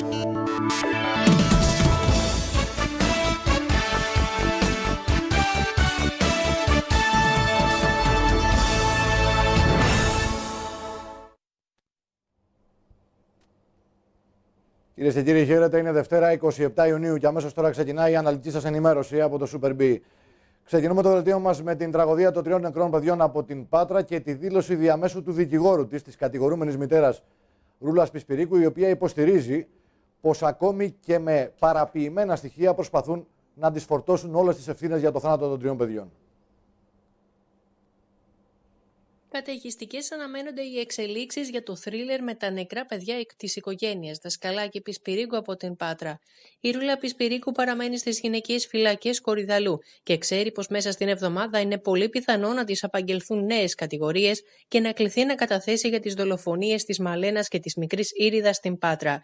Κυρίες και κύριοι, χαίρετε. Είναι Δευτέρα 27 Ιουνίου και αμέσως τώρα ξεκινάει η αναλυτική σας ενημέρωση από το Super B. Ξεκινούμε το δελτίο μας με την τραγωδία των τριών νεκρών παιδιών από την Πάτρα και τη δήλωση διαμέσου του δικηγόρου της, της κατηγορούμενης μητέρας Ρούλας Πισπυρίκου, η οποία υποστηρίζει πως ακόμη και με παραποιημένα στοιχεία προσπαθούν να αντισφορτώσουν όλες τις ευθύνες για το θάνατο των τριών παιδιών. Καταιγιστικές αναμένονται οι εξελίξεις για το θρίλερ με τα νεκρά παιδιά της οικογένειας Δασκαλάκη Πισπυρίγκου από την Πάτρα. Η Ρούλα Πισπυρίγκου παραμένει στις γυναικείες φυλακές Κορυδαλού και ξέρει πως μέσα στην εβδομάδα είναι πολύ πιθανό να της απαγγελθούν νέες κατηγορίες και να κληθεί να καταθέσει για τις δολοφονίες της Μαλένας και της μικρής Ήριδας στην Πάτρα.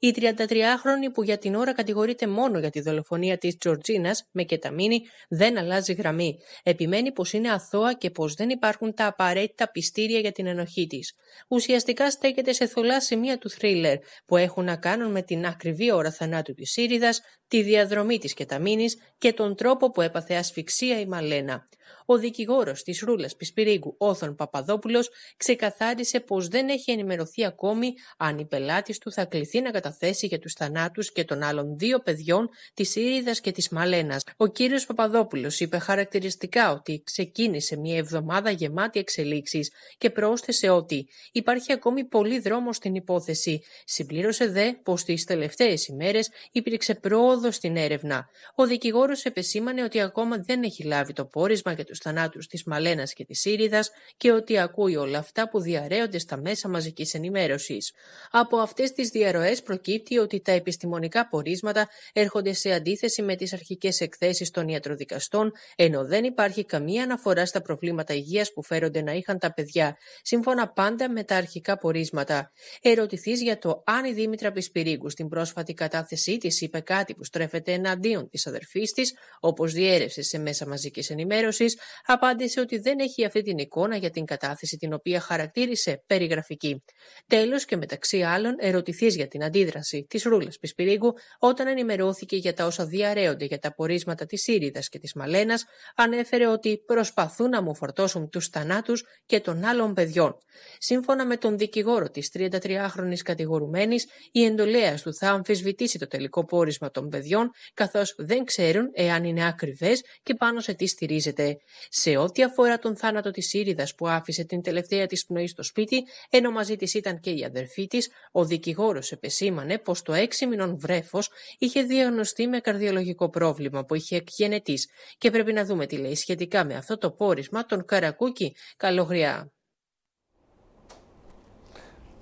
Η 33χρονη που για την ώρα κατηγορείται μόνο για τη δολοφονία της Τζορτζίνας με κεταμίνη δεν αλλάζει γραμμή. Επιμένει πως είναι αθώα και πως δεν υπάρχουν τα απαραίτητα πιστήρια για την ενοχή της. Ουσιαστικά στέκεται σε θολά σημεία του θρίλερ που έχουν να κάνουν με την ακριβή ώρα θανάτου της Σύριδας, τη διαδρομή της κεταμίνης και τον τρόπο που έπαθε ασφυξία η Μαλένα. Ο δικηγόρος της Ρούλας Πισπυρίγκου, Όθων Παπαδόπουλος, ξεκαθάρισε πως δεν έχει ενημερωθεί ακόμη αν η πελάτης του θα κληθεί να καταθέσει για τους θανάτους και των άλλων δύο παιδιών, της Ήριδας και της Μαλένας. Ο κύριος Παπαδόπουλος είπε χαρακτηριστικά ότι ξεκίνησε μια εβδομάδα γεμάτη εξελίξεις και πρόσθεσε ότι υπάρχει ακόμη πολύ δρόμο στην υπόθεση. Συμπλήρωσε δε πως τις τελευταίες ημέρες υπήρξε πρόοδος στην έρευνα. Ο δικηγόρος επεσήμανε ότι ακόμα δεν έχει λάβει το πόρισμα για τους θανάτους της Μαλένας και της Σύριδα και ότι ακούει όλα αυτά που διαρρέονται στα μέσα μαζικής ενημέρωσης. Από αυτές τις διαρροές προκύπτει ότι τα επιστημονικά πορίσματα έρχονται σε αντίθεση με τις αρχικές εκθέσεις των ιατροδικαστών, ενώ δεν υπάρχει καμία αναφορά στα προβλήματα υγείας που φέρονται να είχαν τα παιδιά, σύμφωνα πάντα με τα αρχικά πορίσματα. Ερωτηθείς για το αν η Δήμητρα Πισπυρίγκου στην πρόσφατη κατάθεσή της είπε κάτι που στρέφεται εναντίον της αδερφής της, όπως διέρευσε σε μέσα μαζικής ενημέρωσης, απάντησε ότι δεν έχει αυτή την εικόνα για την κατάθεση την οποία χαρακτήρισε περιγραφική. Τέλος και μεταξύ άλλων ερωτηθείς για την αντίδραση της Ρούλας Πισπυρίγκου όταν ενημερώθηκε για τα όσα διαρρέονται για τα πορίσματα της Σύριδας και της Μαλένας, ανέφερε ότι προσπαθούν να μου φορτώσουν τους θανάτους και των άλλων παιδιών. Σύμφωνα με τον δικηγόρο της 33χρονης κατηγορουμένης, η εντολέα του θα αμφισβητήσει το τελικό πόρισμα των παιδιών, καθώς δεν ξέρουν εάν είναι ακριβές και πάνω σε τι στηρίζεται. Σε ό,τι αφορά τον θάνατο της Ήριδας που άφησε την τελευταία της πνοή στο σπίτι, ενώ μαζί της ήταν και η αδερφή της, ο δικηγόρος επεσήμανε πως το έξι μηνών βρέφος είχε διαγνωστεί με καρδιολογικό πρόβλημα που είχε εκγενετής και πρέπει να δούμε τι λέει σχετικά με αυτό το πόρισμα τον Καρακούκη Καλογριά.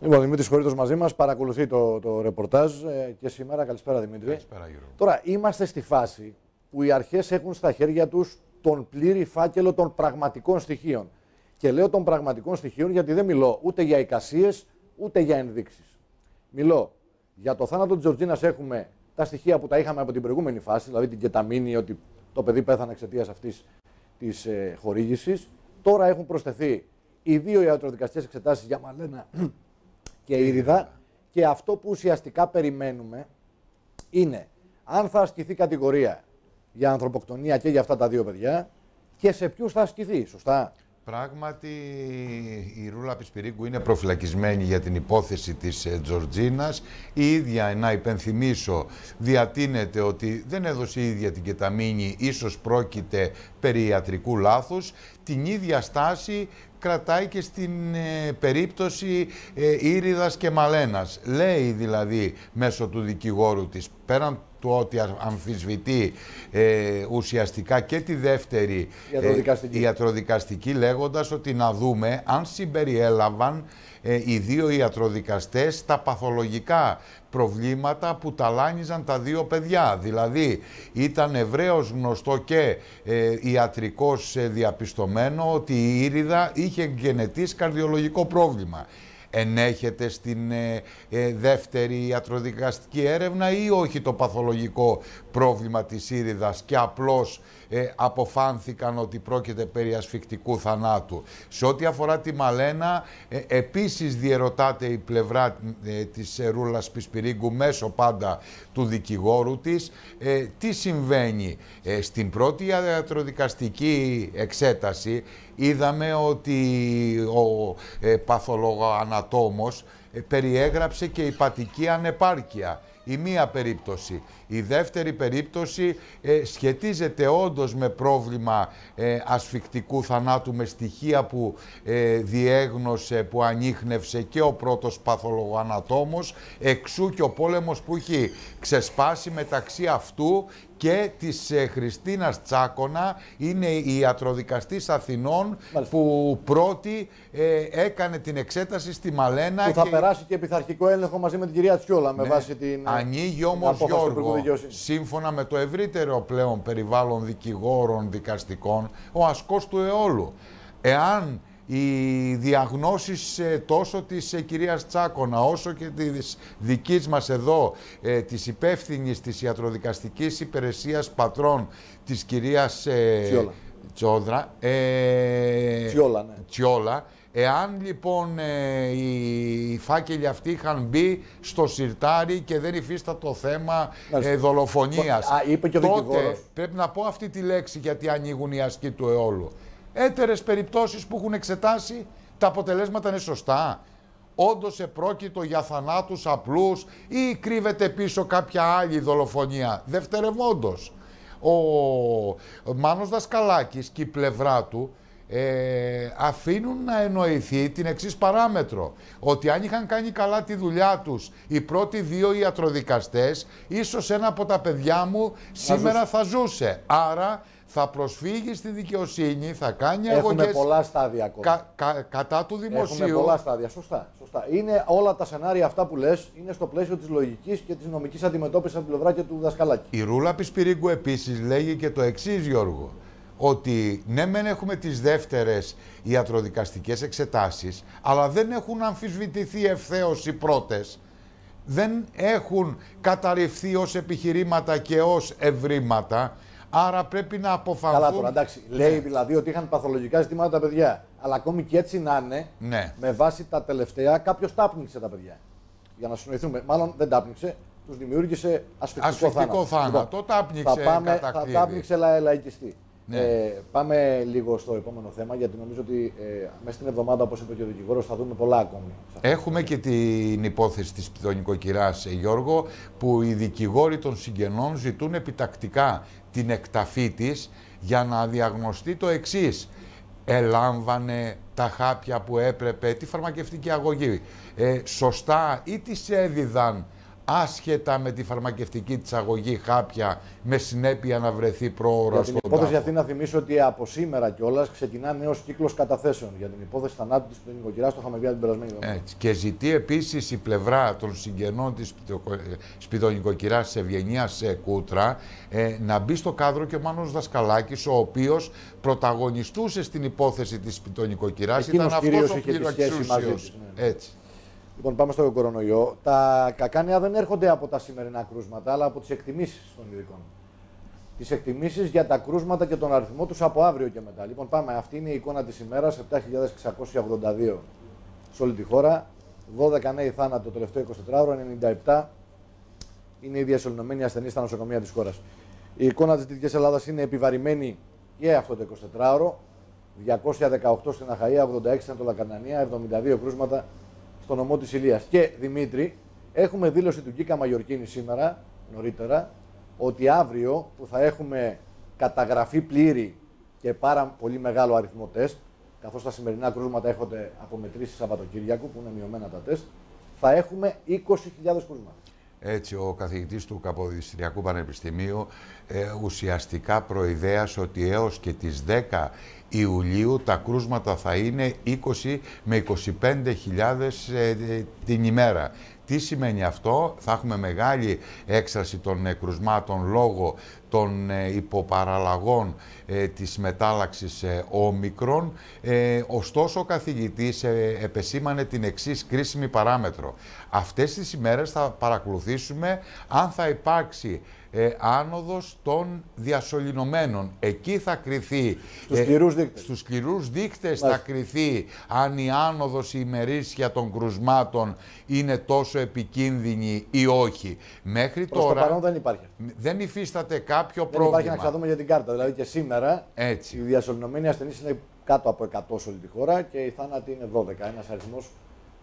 Λοιπόν, Δημήτρης Χωρίτος μαζί μας παρακολουθεί το, το ρεπορτάζ ε, και σήμερα. Καλησπέρα, Δημήτρη. Καλησπέρα, Γιώργο. Τώρα, είμαστε στη φάση που οι αρχές έχουν στα χέρια τους τον πλήρη φάκελο των πραγματικών στοιχείων. Και λέω των πραγματικών στοιχείων γιατί δεν μιλώ ούτε για εικασίες ούτε για ενδείξεις. Μιλώ για το θάνατο της Τζορτζίνας έχουμε τα στοιχεία που τα είχαμε από την προηγούμενη φάση, δηλαδή την κεταμίνη, ότι το παιδί πέθανε εξαιτίας αυτής της ε, χορήγησης. Τώρα έχουν προσθεθεί οι δύο ιατροδικαστικές εξετάσεις για Μαλένα και Ήριδα. Και αυτό που ουσιαστικά περιμένουμε είναι αν θα ασκηθεί κατηγορία για ανθρωποκτονία και για αυτά τα δύο παιδιά και σε ποιους θα ασκηθεί, σωστά; Πράγματι, η Ρούλα Πισπυρίγκου είναι προφυλακισμένη για την υπόθεση της ε, Τζορτζίνας. Η ίδια, να υπενθυμίσω, διατείνεται ότι δεν έδωσε η ίδια την κεταμίνη, ίσως πρόκειται περί ιατρικού λάθους. Την ίδια στάση κρατάει και στην ε, περίπτωση ε, Ήριδας και Μαλένας. Λέει δηλαδή μέσω του δικηγόρου της, πέραν του ότι αμφισβητεί ε, ουσιαστικά και τη δεύτερη ιατροδικαστική, ε, ιατροδικαστική λέγοντας ότι να δούμε αν συμπεριέλαβαν ε, οι δύο ιατροδικαστές τα παθολογικά προβλήματα που ταλάνιζαν τα δύο παιδιά. Δηλαδή ήταν ευρέως γνωστό και ε, ιατρικός διαπιστωμένο ότι η Ήριδα είχε γενετής καρδιολογικό πρόβλημα. Ενέχεται στην ε, ε, δεύτερη ιατροδικαστική έρευνα ή όχι το παθολογικό πρόβλημα της ήριδας και απλώς ε, αποφάνθηκαν ότι πρόκειται περί ασφικτικού θανάτου. Σε ό,τι αφορά τη Μαλένα, ε, επίσης διερωτάται η πλευρά ε, της Ρούλας Πισπυρίγκου μέσω πάντα του δικηγόρου της. Ε, τι συμβαίνει. στην πρώτη ιατροδικαστική εξέταση είδαμε ότι ο ε, παθολογοανατόμος περιέγραψε και υπατική ανεπάρκεια η μία περίπτωση. Η δεύτερη περίπτωση ε, σχετίζεται όντως με πρόβλημα ε, ασφικτικού θανάτου με στοιχεία που ε, διέγνωσε, που ανείχνευσε και ο πρώτος παθολογοανατόμος, εξού και ο πόλεμος που έχει ξεσπάσει μεταξύ αυτού και της ε, Χριστίνας Τσάκονα, είναι η ιατροδικαστής Αθηνών που πρώτη ε, έκανε την εξέταση στη Μαλένα. Που θα περάσει και πειθαρχικό έλεγχο μαζί με την κυρία Τσιόλα με ναι. βάση την Ανοίγει όμως Γιώργο, σύμφωνα με το ευρύτερο πλέον περιβάλλον δικηγόρων, δικαστικών, ο ασκός του αιώλου. Εάν οι διαγνώσεις ε, τόσο της ε, κυρίας Τσάκονα όσο και της δικής μας εδώ, ε, της υπεύθυνης της ιατροδικαστικής υπηρεσίας πατρών της κυρίας ε, Τσιόδρα, ε, Τσιόλα, ναι. Τσιόλα, Εάν λοιπόν ε, οι φάκελοι αυτοί είχαν μπει στο σιρτάρι και δεν υφίστατο θέμα ε, δολοφονίας, Α, είπε και ο τότε πρέπει να πω αυτή τη λέξη γιατί ανοίγουν οι ασκοί του αιώλου έτερες περιπτώσεις που έχουν εξετάσει, τα αποτελέσματα είναι σωστά. Όντως επρόκειτο για θανάτους απλούς ή κρύβεται πίσω κάποια άλλη δολοφονία. Δευτερευόντως. Ο Μάνος Δασκαλάκης και η πλευρά του ε, αφήνουν να εννοηθεί την εξής παράμετρο. Ότι αν είχαν κάνει καλά τη δουλειά τους οι πρώτοι δύο ιατροδικαστές, ίσως ένα από τα παιδιά μου σήμερα θα ζούσε. Άρα θα προσφύγει στη δικαιοσύνη, θα κάνει αγωγές... Έχουμε πολλά στάδια ακόμα. κατά του δημοσίου. Έχουμε πολλά στάδια, σωστά, σωστά. Είναι όλα τα σενάρια αυτά που λες, είναι στο πλαίσιο της λογικής και της νομικής αντιμετώπισης από την πλευρά και του δασκαλάκη. Η Ρούλα Πισπυρίγκου επίσης λέγει και το εξής Γιώργο, ότι ναι μεν έχουμε τις δεύτερες ιατροδικαστικές εξετάσεις, αλλά δεν έχουν αμφισβητηθεί ευθέως οι πρώτες, δεν έχουν καταρριφθεί ως επιχειρήματα και ως ευρήματα, Άρα πρέπει να αποφανθούν. Καλά τώρα, εντάξει. Ναι. Λέει δηλαδή ότι είχαν παθολογικά ζητήματα τα παιδιά. Αλλά ακόμη και έτσι να είναι, ναι. με βάση τα τελευταία, κάποιος τάπνιξε τα παιδιά. Για να συνοηθούμε. Μάλλον δεν τάπνιξε, τους δημιούργησε ασφυκτικό, ασφυκτικό θάνατο. θάνατο. Λοιπόν, τάπνιξε θα, πάμε, θα τάπνιξε λα, λαϊκιστή. Ναι. Ε, πάμε λίγο στο επόμενο θέμα, γιατί νομίζω ότι ε, μέσα στην εβδομάδα, όπως είπε και ο δικηγόρος, θα δούμε πολλά ακόμη. Έχουμε και την υπόθεση της πτωνικοκυρά, ε, Γιώργο, που οι δικηγόροι των συγγενών ζητούν επιτακτικά την εκταφή της για να διαγνωστεί το εξής. Ελάμβανε τα χάπια που έπρεπε, τη φαρμακευτική αγωγή. Ε, σωστά ή τις έδιδαν άσχετα με τη φαρμακευτική της αγωγή χάπια με συνέπεια να βρεθεί πρόωρα στον την υπόθεση αυτή να θυμίσω ότι από σήμερα κιόλας ξεκινά νέος κύκλος καταθέσεων για την υπόθεση θανάτου της νοικοκυράς. Το είχαμε πει την περασμένη εβδομάδα. Και ζητεί επίσης η πλευρά των συγγενών της σπιτονικοκυράς τη Ευγενία Κούτρα ε, να μπει στο κάδρο και ο Μάνος Δασκαλάκης, ο οποίος πρωταγωνιστούσε στην υπόθεση της σπιτονικοκυράς. Ήταν αυτός ο κύριο Έτσι. Λοιπόν, πάμε στο κορονοϊό. Τα κακά νέα δεν έρχονται από τα σημερινά κρούσματα, αλλά από τις εκτιμήσεις των ειδικών. Τις εκτιμήσεις για τα κρούσματα και τον αριθμό τους από αύριο και μετά. Λοιπόν, πάμε. Αυτή είναι η εικόνα της ημέρας. 7.682 σε όλη τη χώρα. 12 νέοι θάνατοι το τελευταίο 24ωρο, 97 είναι οι διασωληνωμένοι ασθενείς στα νοσοκομεία της χώρας. Η εικόνα της Δυτικής Ελλάδας είναι επιβαρημένη και αυτό το 24ωρο. 218 στην Αχαία, 86 στην Λακανανία, 72 κρούσματα στο νομό της Ηλίας. Και Δημήτρη, έχουμε δήλωση του Γκίκα Μαγιορκίνη σήμερα, νωρίτερα, ότι αύριο που θα έχουμε καταγραφή πλήρη και πάρα πολύ μεγάλο αριθμό τεστ, καθώς τα σημερινά κρούσματα έχονται απομετρήσει Σαββατοκύριακου, που είναι μειωμένα τα τεστ, θα έχουμε 20.000 κρούσματα. Έτσι, ο καθηγητής του Καποδιστριακού Πανεπιστημίου ε, ουσιαστικά προειδέασε ότι έως και τις 10 Ιουλίου τα κρούσματα θα είναι 20 με 25 χιλιάδες ε, την ημέρα. Τι σημαίνει αυτό, θα έχουμε μεγάλη έξαρση των κρουσμάτων λόγω των υποπαραλλαγών της μετάλλαξης όμικρον. Ωστόσο, ο καθηγητής επεσήμανε την εξής κρίσιμη παράμετρο. Αυτές τις ημέρες θα παρακολουθήσουμε αν θα υπάρξει ε, άνοδος των διασωληνωμένων. Εκεί θα κριθεί... Στους ε, σκληρούς δείκτες. Στους σκληρούς δείκτες θα κριθεί αν η άνοδος η ημερήσια των κρουσμάτων είναι τόσο επικίνδυνη ή όχι. Μέχρι Προς τώρα... το παρόν δεν υπάρχει. Δεν υφίσταται κάποιο δεν πρόβλημα. υπάρχει να ξαδούμε για την κάρτα. Δηλαδή και σήμερα Έτσι. οι διασωληνωμένοι ασθενείς είναι κάτω από 100 σε όλη τη χώρα και η θάνατη είναι 12. Ένας αριθμός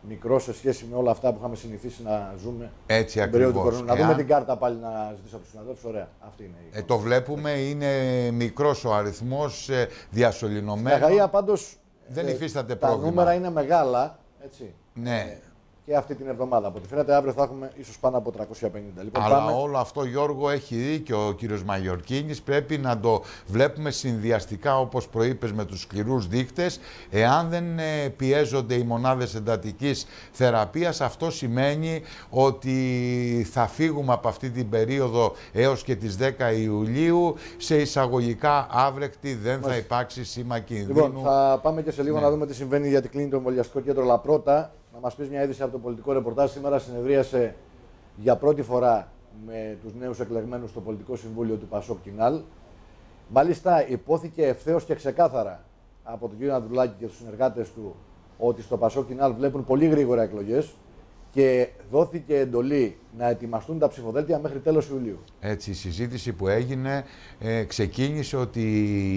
μικρό σε σχέση με όλα αυτά που είχαμε συνηθίσει να ζούμε Έτσι την περίοδο του ακριβώς. Να δούμε Εάν- την κάρτα πάλι να ζητήσω από τους συναδέλφους. Ωραία. Αυτή είναι η. Ε, το βλέπουμε, είναι μικρός ο αριθμός ε, Στην διασωληνωμένων. Αχαία πάντως. Δεν υφίσταται Τα πρόβλημα. νούμερα είναι μεγάλα. Έτσι. Ναι. Και αυτή την εβδομάδα. Από ό,τι φαίνεται αύριο θα έχουμε ίσως πάνω από 350. Λοιπόν, Αλλά πάμε. όλο αυτό, Γιώργο, έχει δίκιο ο κύριος Μαγιορκίνης. Πρέπει να το βλέπουμε συνδυαστικά, όπως προείπες, με τους σκληρούς δείκτες. Εάν δεν ε, πιέζονται οι μονάδες εντατικής θεραπείας, αυτό σημαίνει ότι θα φύγουμε από αυτή την περίοδο έως και τις 10 Ιουλίου σε εισαγωγικά άvrεκτη, δεν θα υπάρξει σήμα κινδύνου. Λοιπόν, θα πάμε και σε λίγο Ναι. να δούμε τι συμβαίνει για την κλίνη του εμβολιαστικό κέντρο. Αλλά πρώτα, να μας πεις μια είδηση από το πολιτικό ρεπορτάζ. Σήμερα συνεδρίασε για πρώτη φορά με τους νέους εκλεγμένους στο πολιτικό συμβούλιο του Πασόκ Κινάλ. Μάλιστα, υπόθηκε ευθέως και ξεκάθαρα από τον κύριο Ανδρουλάκη και τους συνεργάτες του ότι στο Πασόκ Κινάλ βλέπουν πολύ γρήγορα εκλογές και δόθηκε εντολή να ετοιμαστούν τα ψηφοδέλτια μέχρι τέλος Ιουλίου. Έτσι, η συζήτηση που έγινε ε, ξεκίνησε ότι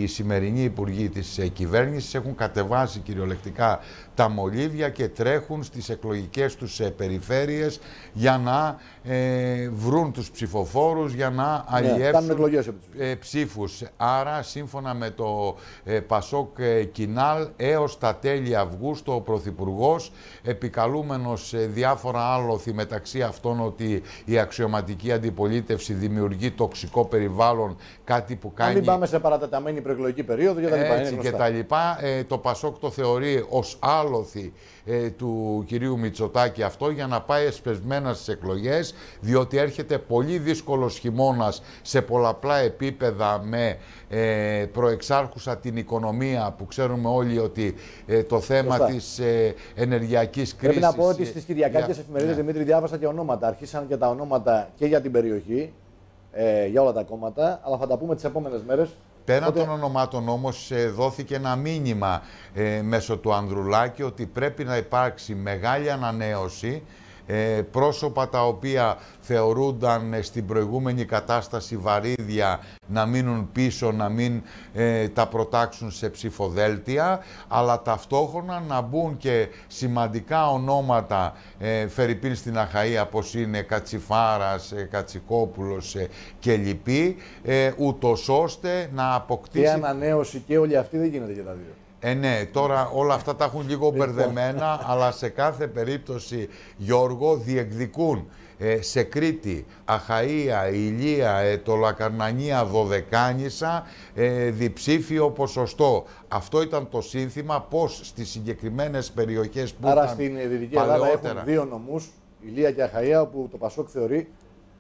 οι σημερινοί υπουργοί της ε, κυβέρνησης έχουν κατεβάσει κυριολεκτικά τα μολύβια και τρέχουν στις εκλογικές τους ε, περιφέρειες για να ε, βρουν τους ψηφοφόρους, για να Ναι, αλλιεύσουν κάνουν εκλογές επί της ουσίας. ε, ψήφους. Άρα, σύμφωνα με το ε, Πασόκ ε, Κινάλ, έως τα τέλη Αυγούστου ο Πρωθυπουργός, επικαλούμενος ε, διάφορα άλοθη μεταξύ αυτών ότι η αξιωματική αντιπολίτευση δημιουργεί τοξικό περιβάλλον, κάτι που Να κάνει... μην πάμε σε παρατεταμένη προεκλογική περίοδο και τα λοιπά. Είναι Έτσι και γνωστά. τα λοιπά. Ε, το Πασόκ το θεωρεί ως άλοθη ε, του κυρίου Μητσοτάκη αυτό για να πάει εσπεσμένα στις εκλογές διότι έρχεται πολύ δύσκολος χειμώνας σε πολλαπλά επίπεδα με ε, προεξάρχουσα την οικονομία που ξέρουμε όλοι ότι ε, το θέμα Σωστά. της ε, ενεργειακής κρίσης... Πρέπει να πω ότι στις ε, Κυριακάτικες για- εφημερίδες ναι. Δημήτρη διάβασα και ονόματα. Αρχίσαν και τα ονόματα και για την περιοχή, ε, για όλα τα κόμματα, αλλά θα τα πούμε τις επόμενες μέρες. Πέραν των ονομάτων όμως ε, δόθηκε ένα μήνυμα ε, μέσω του Ανδρουλάκη ότι πρέπει να υπάρξει μεγάλη ανανέωση ε, πρόσωπα τα οποία θεωρούνταν ε, στην προηγούμενη κατάσταση βαρύδια να μείνουν πίσω, να μην ε, τα προτάξουν σε ψηφοδέλτια, αλλά ταυτόχρονα να μπουν και σημαντικά ονόματα ε, Φερρυπίν στην Αχαΐα, όπως είναι Κατσιφάρας, ε, Κατσικόπουλος ε, και λοιποί, ε, ούτως ώστε να Και αποκτήσει... ανανέωση και όλη αυτή δεν γίνεται για τα δύο. Ε, ναι, τώρα όλα αυτά τα έχουν λίγο μπερδεμένα, αλλά σε κάθε περίπτωση, Γιώργο, διεκδικούν ε, σε Κρήτη, Αχαΐα, Ηλία, ε, το Λακαρνανία, Δωδεκάνησα, ε, διψήφιο ποσοστό. Αυτό ήταν το σύνθημα, πώς στις συγκεκριμένες περιοχές που Άρα ήταν στην Δυτική Ελλάδα παλαιότερα. έχουν δύο νομούς, Ηλία και Αχαία, όπου το Πασόκ θεωρεί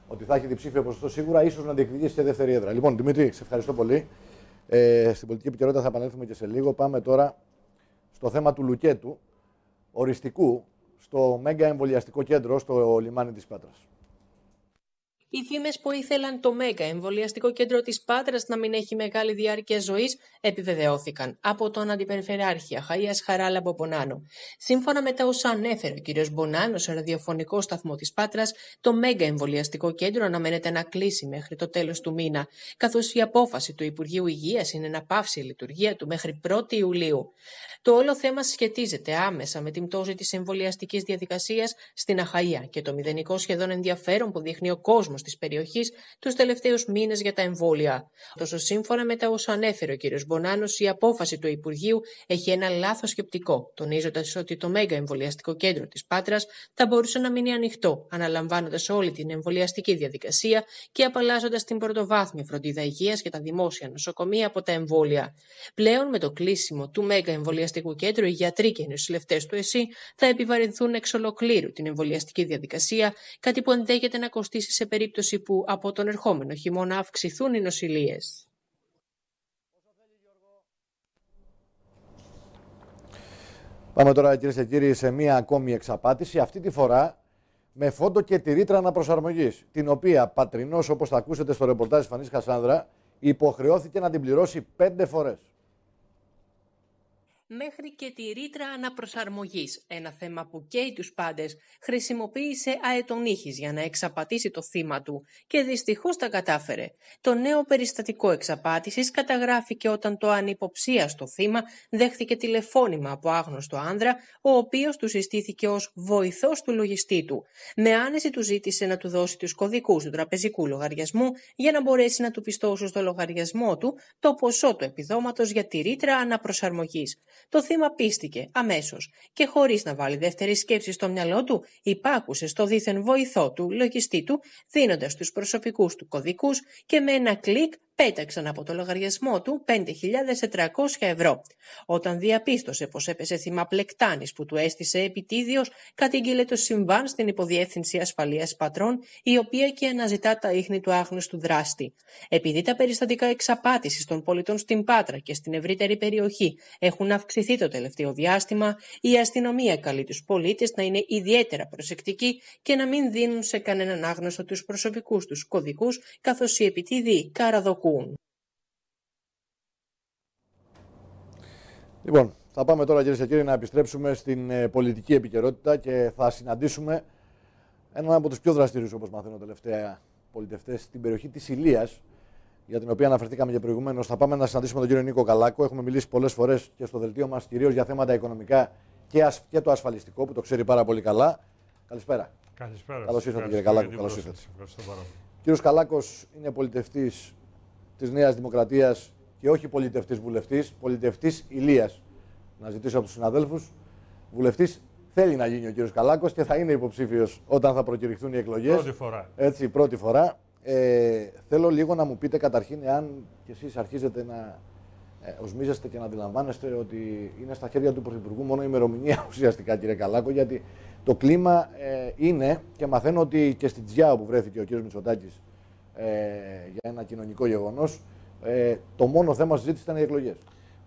ότι θα έχει διψήφιο ποσοστό σίγουρα, ίσως να διεκδικήσει και δεύτερη έδρα. Λοιπόν, Δημήτρη, σε ευχαριστώ πολύ. Ε, στην πολιτική επικαιρότητα θα επανέλθουμε και σε λίγο. Πάμε τώρα στο θέμα του Λουκέτου, οριστικού, στο Μέγκα Εμβολιαστικό Κέντρο στο λιμάνι της Πάτρας. Οι φήμες που ήθελαν το ΜΕΓΑ εμβολιαστικό κέντρο της Πάτρας να μην έχει μεγάλη διάρκεια ζωής επιβεβαιώθηκαν από τον Αντιπεριφερειάρχη Αχαία Χαράλα Μποπονάνο. Σύμφωνα με τα όσα ανέφερε ο κ. Μπονάνος σε ραδιοφωνικό σταθμό της Πάτρας, το ΜΕΓΑ εμβολιαστικό κέντρο αναμένεται να κλείσει μέχρι το τέλος του μήνα, καθώς η απόφαση του Υπουργείου Υγείας είναι να πάυσει η λειτουργία του μέχρι 1η Ιουλίου. Το όλο θέμα σχετίζεται άμεσα με την πτώση της εμβολιαστικής διαδικασίας στην Αχαία και το μηδενικό σχεδόν ενδιαφέρον που δείχνει ο κόσμος της περιοχής τους τελευταίους μήνες για τα εμβόλια. Ωστόσο, σύμφωνα με τα όσα ανέφερε ο κ. Μπονάνος, η απόφαση του Υπουργείου έχει ένα λάθος σκεπτικό, τονίζοντας ότι το Μέγα Εμβολιαστικό Κέντρο της Πάτρας θα μπορούσε να μείνει ανοιχτό, αναλαμβάνοντας όλη την εμβολιαστική διαδικασία και απαλλάσσοντας την πρωτοβάθμια φροντίδα υγείας και τα δημόσια νοσοκομεία από τα εμβόλια. Πλέον, με το κλείσιμο του Μέγα Εμβολιαστικού Κέντρου, οι γιατροί και οι νοσηλευτές του ΕΣΥ θα επιβαρυνθούν εξ ολοκλήρου την εμβολιαστική διαδικασία, κάτι που ενδέχεται να κοστίσει σε περίπτωση που από τον ερχόμενο χειμώνα αυξηθούν οι νοσηλίες. Πάμε τώρα κυρίες και κύριοι σε μία ακόμη εξαπάτηση. Αυτή τη φορά με φόντο και τη ρήτρα αναπροσαρμογής, την οποία πατρινός, όπως θα ακούσετε στο ρεπορτάζ της Φανής Χασάνδρα, υποχρεώθηκε να την πληρώσει πέντε φορές μέχρι και τη ρήτρα αναπροσαρμογής, ένα θέμα που καίει τους πάντες, χρησιμοποίησε αετονύχης για να εξαπατήσει το θύμα του και δυστυχώς τα κατάφερε. Το νέο περιστατικό εξαπάτησης καταγράφηκε όταν το ανυποψίαστο θύμα δέχθηκε τηλεφώνημα από άγνωστο άνδρα, ο οποίος του συστήθηκε ως βοηθός του λογιστή του. Με άνεση του ζήτησε να του δώσει τους κωδικούς του τραπεζικού λογαριασμού για να μπορέσει να του πιστώσει στο λογαριασμό του το ποσό του επιδόματος για τη ρήτρα αναπροσαρμογής. Το θύμα πίστηκε αμέσως. Και χωρίς να βάλει δεύτερη σκέψη στο μυαλό του, υπάκουσε στο δίθεν βοηθό του λογιστή του, δίνοντας τους προσωπικούς του κωδικούς και με ένα κλικ πέταξαν από το λογαριασμό του 5.400 ευρώ. Όταν διαπίστωσε πως έπεσε θύμα πλεκτάνης που του έστησε επιτίδιος, κατήγγειλε το συμβάν στην Υποδιεύθυνση Ασφαλείας Πατρών, η οποία και αναζητά τα ίχνη του άγνωστου δράστη. Επειδή τα περιστατικά εξαπάτησης των πολιτών στην Πάτρα και στην ευρύτερη περιοχή έχουν αυξηθεί το τελευταίο διάστημα, η αστυνομία καλεί τους πολίτες να είναι ιδιαίτερα προσεκτικοί και να μην δίνουν σε κανέναν άγνωστο τους προσωπικούς τους κωδικούς, καθώς οι επιτίδιοι καραδοκούν Λοιπόν, θα πάμε τώρα κυρίες και κύριοι να επιστρέψουμε στην ε, πολιτική επικαιρότητα και θα συναντήσουμε έναν από τους πιο δραστηριούς, όπως μαθαίνω τελευταία, πολιτευτές στην περιοχή της Ηλίας, για την οποία αναφερθήκαμε και προηγουμένως. Θα πάμε να συναντήσουμε τον κύριο Νίκο Καλάκο. Έχουμε μιλήσει πολλές φορές και στο δελτίο μας κυρίως για θέματα οικονομικά και, και το ασφαλιστικό, που το ξέρει πάρα πολύ καλά. Καλησπέρα. Καλησπέρα. Καλώς ήρθατε, κύριε Καλάκο. Καλώς ήρθατε. Κύριος Καλάκος είναι πολιτευτής της Νέας Δημοκρατίας και όχι πολιτευτής βουλευτής, πολιτευτής Ηλίας. Να ζητήσω από τους συναδέλφους. Βουλευτής θέλει να γίνει ο κύριος Καλάκος και θα είναι υποψήφιος όταν θα προκηρυχθούν οι εκλογές. Πρώτη φορά. Έτσι, πρώτη φορά. Ε, θέλω λίγο να μου πείτε καταρχήν, εάν κι εσείς αρχίζετε να ε, οσμίζεστε και να αντιλαμβάνεστε ότι είναι στα χέρια του Πρωθυπουργού μόνο η ημερομηνία ουσιαστικά, κύριε Καλάκο, γιατί το κλίμα ε, είναι και μαθαίνω ότι και στην Τζιά όπου βρέθηκε ο κύριος Μητσοτάκης ε, για ένα κοινωνικό γεγονός. Ε, το μόνο θέμα συζήτηση ήταν οι εκλογές.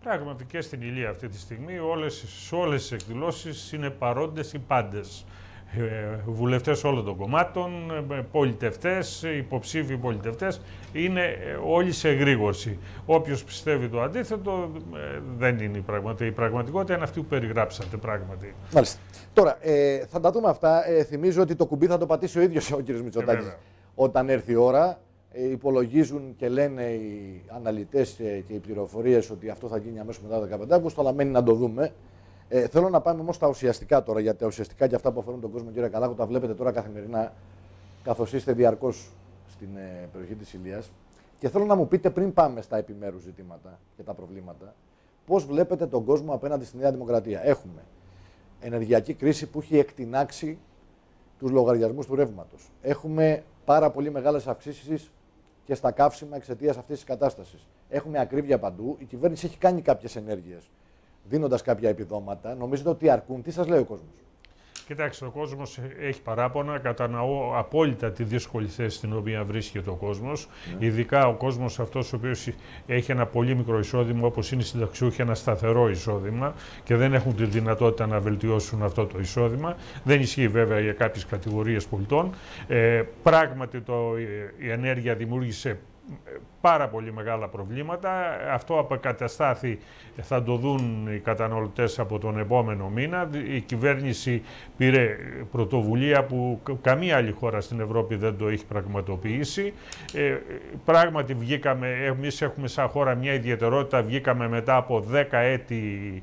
Πράγματι και στην Ηλία αυτή τη στιγμή όλες, σε όλες τις εκδηλώσεις είναι παρόντες οι πάντες. Ε, βουλευτές όλων των κομμάτων, ε, πολιτευτές, υποψήφιοι πολιτευτές, είναι ε, όλοι σε εγρήγορση. Όποιος πιστεύει το αντίθετο δεν είναι η πραγματικότητα. Η πραγματικότητα είναι αυτή που περιγράψατε πράγματι. Μάλιστα. Τώρα, ε, θα τα δούμε αυτά. Ε, θυμίζω ότι το κουμπί θα το πατήσει ο ίδιος ο κ. Μητσοτάκης όταν έρθει η ώρα. Ε, υπολογίζουν και λένε οι αναλυτές ε, και οι πληροφορίες ότι αυτό θα γίνει αμέσως μετά το 15 Αύγουστο, αλλά μένει να το δούμε. Ε, θέλω να πάμε όμως στα ουσιαστικά τώρα, γιατί τα ουσιαστικά και αυτά που αφορούν τον κόσμο, κύριε Καλάκο, τα βλέπετε τώρα καθημερινά, καθώς είστε διαρκώς στην ε, περιοχή της Ηλίας. Και θέλω να μου πείτε πριν πάμε στα επιμέρους ζητήματα και τα προβλήματα, πώς βλέπετε τον κόσμο απέναντι στη Νέα Δημοκρατία. Έχουμε ενεργειακή κρίση που έχει εκτινάξει τους λογαριασμούς του ρεύματος. Έχουμε πάρα πολύ μεγάλες αυξήσεις και στα καύσιμα εξαιτίας αυτής της κατάστασης. Έχουμε ακρίβεια παντού. Η κυβέρνηση έχει κάνει κάποιες ενέργειες δίνοντας κάποια επιδόματα. Νομίζετε ότι αρκούν; Τι σας λέει ο κόσμος; Κοιτάξτε, ο κόσμος έχει παράπονα. Κατανοώ απόλυτα τη δύσκολη θέση στην οποία βρίσκεται ο κόσμος. Ναι. Ειδικά ο κόσμος αυτός ο οποίος έχει ένα πολύ μικρό εισόδημα, όπως είναι οι συνταξιούχοι, ένα σταθερό εισόδημα και δεν έχουν τη δυνατότητα να βελτιώσουν αυτό το εισόδημα. Δεν ισχύει βέβαια για κάποιες κατηγορίες πολιτών. Ε, πράγματι, το, η ενέργεια δημιούργησε πάρα πολύ μεγάλα προβλήματα. Αυτό αποκαταστάθη θα το δουν οι καταναλωτές από τον επόμενο μήνα. Η κυβέρνηση πήρε πρωτοβουλία που καμία άλλη χώρα στην Ευρώπη δεν το έχει πραγματοποιήσει. Ε, πράγματι βγήκαμε, εμείς έχουμε σαν χώρα μια ιδιαιτερότητα, βγήκαμε μετά από 10 έτη ε,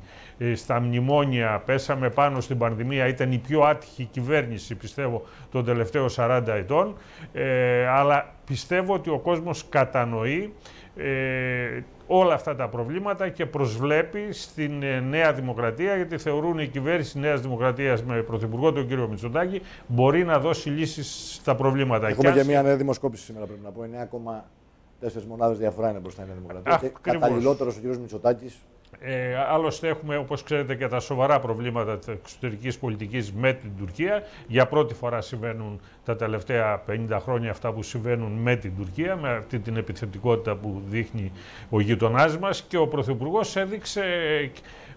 στα μνημόνια, πέσαμε πάνω στην πανδημία, ήταν η πιο άτυχη κυβέρνηση πιστεύω των τελευταίων 40 ετών, ε, αλλά πιστεύω ότι ο κόσμος κατανοεί ε, όλα αυτά τα προβλήματα και προσβλέπει στην ε, Νέα Δημοκρατία, γιατί θεωρούν η κυβέρνηση της Νέας Δημοκρατίας με πρωθυπουργό τον κύριο Μητσοτάκη μπορεί να δώσει λύσεις στα προβλήματα. Έχουμε και, μια νέα δημοσκόπηση σήμερα πρέπει να πω, 9,4 μονάδες διαφορά είναι μπροστά η Νέα Δημοκρατία. και καταλληλότερος ο κύριος Μητσοτάκης ε, άλλωστε έχουμε, όπως ξέρετε, και τα σοβαρά προβλήματα της εξωτερικής πολιτικής με την Τουρκία. Για πρώτη φορά συμβαίνουν τα τελευταία 50 χρόνια αυτά που συμβαίνουν με την Τουρκία, με αυτή την επιθετικότητα που δείχνει ο γειτονάς μας και ο Πρωθυπουργός έδειξε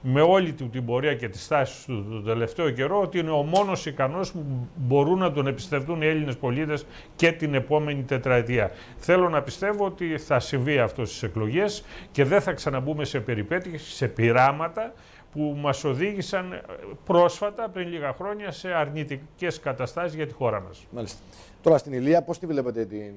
με όλη του την πορεία και τις στάσεις του τον τελευταίο καιρό ότι είναι ο μόνος ικανός που μπορούν να τον εμπιστευτούν οι Έλληνες πολίτες και την επόμενη τετραετία. Θέλω να πιστεύω ότι θα συμβεί αυτό στις εκλογές και δεν θα ξαναμπούμε σε περιπέτειες, σε πειράματα που μας οδήγησαν πρόσφατα, πριν λίγα χρόνια, σε αρνητικές καταστάσεις για τη χώρα μας. Μάλιστα. Τώρα στην Ηλία πώς τη βλέπετε την...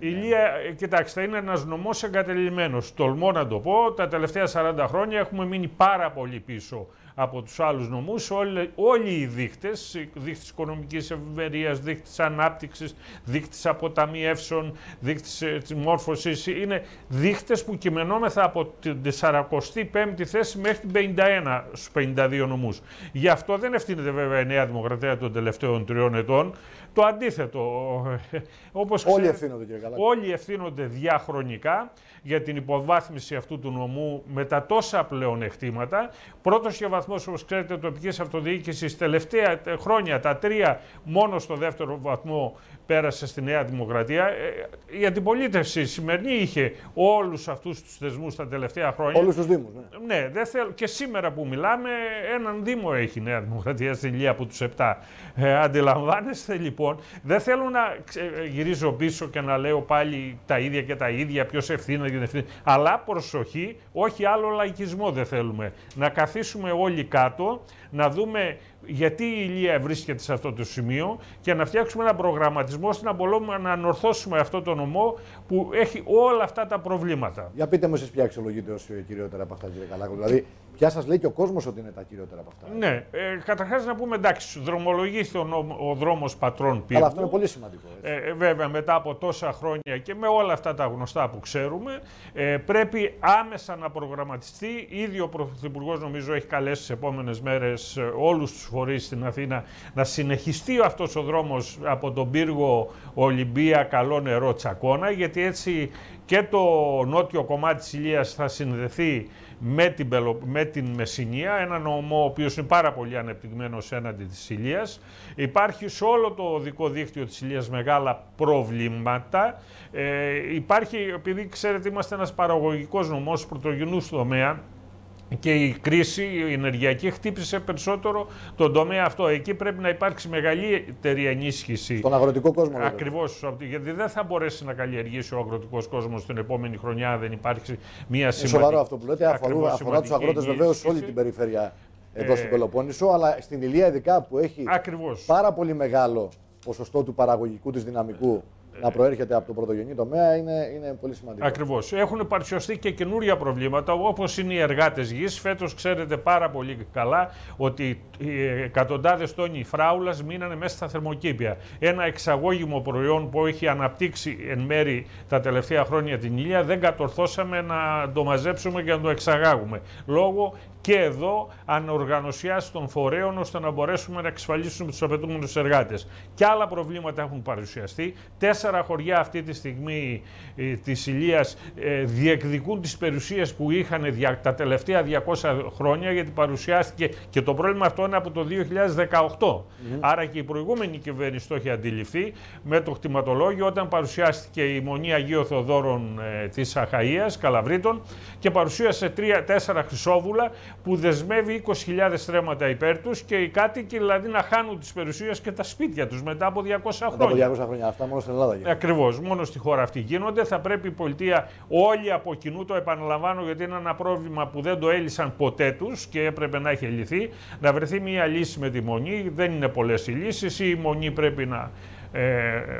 Ε, η Ηλία, κοιτάξτε, είναι ένας νομός εγκατελειμμένος. Τολμώ να το πω, τα τελευταία 40 χρόνια έχουμε μείνει πάρα πολύ πίσω από τους άλλους νομούς. Όλοι, όλοι οι δείχτες, δείχτες οικονομικής ευημερίας, δείχτες ανάπτυξης, δείχτες αποταμιεύσεων, δείχτες ε, της μόρφωσης, είναι δείχτες που κειμενόμεθα από την 45η θέση μέχρι την 51 στους 52 νομούς. Γι' αυτό δεν ευθύνεται βέβαια η Νέα Δημοκρατία των τελευταίων τριών ετών. Το αντίθετο. Όπως όλοι ευθύνονται, κύριε Καλά. Όλοι ευθύνονται διαχρονικά για την υποβάθμιση αυτού του νομού με τα τόσα πλεονεκτήματα. Πρώτος και βαθμός, όπως ξέρετε, τοπικής αυτοδιοίκησης τελευταία χρόνια, τα τρία, μόνο στο δεύτερο βαθμό πέρασε στη Νέα Δημοκρατία. Ε, η αντιπολίτευση σημερινή είχε όλους αυτούς τους θεσμούς τα τελευταία χρόνια. Όλους τους Δήμους, ναι. Ναι, δεν θέλω. και σήμερα που μιλάμε έναν Δήμο έχει η Νέα Δημοκρατία στη Λία από τους 7. Ε, αντιλαμβάνεστε λοιπόν, δεν θέλω να γυρίζω πίσω και να λέω πάλι τα ίδια και τα ίδια, ποιος ευθύνεται και δεν ευθύνεται. Αλλά προσοχή, όχι άλλο λαϊκισμό δεν θέλουμε. Να καθίσουμε όλοι κάτω, να δούμε γιατί η Ηλία βρίσκεται σε αυτό το σημείο και να φτιάξουμε ένα προγραμματισμό ώστε να μπορούμε να ανορθώσουμε αυτό το νομό που έχει όλα αυτά τα προβλήματα. Για πείτε μου εσείς ποια αξιολογείτε ως κυριότερα από αυτά κύριε Καλάκο. Δηλαδή Ποια σας λέει και ο κόσμος ότι είναι τα κυριότερα από αυτά. Ναι, ε, καταρχάς να πούμε εντάξει, δρομολογήθηκε ο, ο δρόμος πατρών πύργου. Αλλά αυτό είναι πολύ σημαντικό. Ε, ε, βέβαια, μετά από τόσα χρόνια και με όλα αυτά τα γνωστά που ξέρουμε, ε, πρέπει άμεσα να προγραμματιστεί. Ήδη ο Πρωθυπουργός, νομίζω, έχει καλέσει τις επόμενες μέρες ε, όλους τους φορείς στην Αθήνα να συνεχιστεί αυτός ο δρόμος από τον πύργο Ολυμπία Καλό Νερό Τσακώνα, γιατί έτσι και το νότιο κομμάτι της Ηλίας θα συνδεθεί με την, με την Μεσσηνία, ένα νομό ο οποίος είναι πάρα πολύ ανεπτυγμένος έναντι της Ηλίας. Υπάρχει σε όλο το οδικό δίκτυο της Ηλίας μεγάλα προβλήματα. Ε, υπάρχει, επειδή ξέρετε είμαστε ένας παραγωγικός νομός πρωτογενούς τομέα, και η κρίση η ενεργειακή χτύπησε περισσότερο τον τομέα αυτό. Εκεί πρέπει να υπάρξει μεγαλύτερη ενίσχυση. Στον αγροτικό κόσμο. Ακριβώς. Γιατί δεν θα μπορέσει να καλλιεργήσει ο αγροτικός κόσμος την επόμενη χρονιά αν δεν υπάρξει μια σημαντική. Είναι σοβαρό αυτό που λέτε. Αφορά, αφορά τους αγρότες βεβαίως σε όλη την περιφέρεια εδώ ε, στην Πελοπόννησο, αλλά στην Ηλία ειδικά που έχει ακριβώς. πάρα πολύ μεγάλο ποσοστό του παραγωγικού της δυναμικού να προέρχεται από το πρωτογενή τομέα είναι, είναι πολύ σημαντικό. Ακριβώς. Έχουν παρουσιαστεί και καινούρια προβλήματα όπως είναι οι εργάτες γης. Φέτος ξέρετε πάρα πολύ καλά ότι οι εκατοντάδες τόνοι φράουλας μείνανε μέσα στα θερμοκήπια. Ένα εξαγώγημο προϊόν που έχει αναπτύξει εν μέρη τα τελευταία χρόνια την ήλια δεν κατορθώσαμε να το μαζέψουμε και να το εξαγάγουμε. Λόγω και εδώ ανοργανωσιάσει των φορέων ώστε να μπορέσουμε να εξασφαλίσουμε τους απαιτούμενους εργάτες. Και άλλα προβλήματα έχουν παρουσιαστεί. Τέσσερα χωριά αυτή τη στιγμή ε, της Ηλίας ε, διεκδικούν τις περιουσίες που είχαν τα τελευταία 200 χρόνια, γιατί παρουσιάστηκε και το πρόβλημα αυτό είναι από το 2018. Άρα και η προηγούμενη κυβέρνηση το έχει αντιληφθεί με το χτιματολόγιο όταν παρουσιάστηκε η Μονή Αγίου Θεοδόρων ε, της Αχαία, Καλαβρίτων, και παρουσίασε τρία-τέσσερα χρυσόβουλα που δεσμεύει 20.000 στρέμματα υπέρ τους και οι κάτοικοι δηλαδή να χάνουν τις περιουσίες και τα σπίτια τους μετά από 200 χρόνια. Μετά από 200 χρόνια. Αυτά μόνο στην Ελλάδα γίνονται. Ακριβώς, μόνο στη χώρα αυτή γίνονται. Θα πρέπει η πολιτεία όλοι από κοινού, το επαναλαμβάνω γιατί είναι ένα πρόβλημα που δεν το έλυσαν ποτέ τους και έπρεπε να έχει λυθεί, να βρεθεί μια λύση με τη μονή. Δεν είναι πολλές οι λύσεις. Η μονή πρέπει να ε,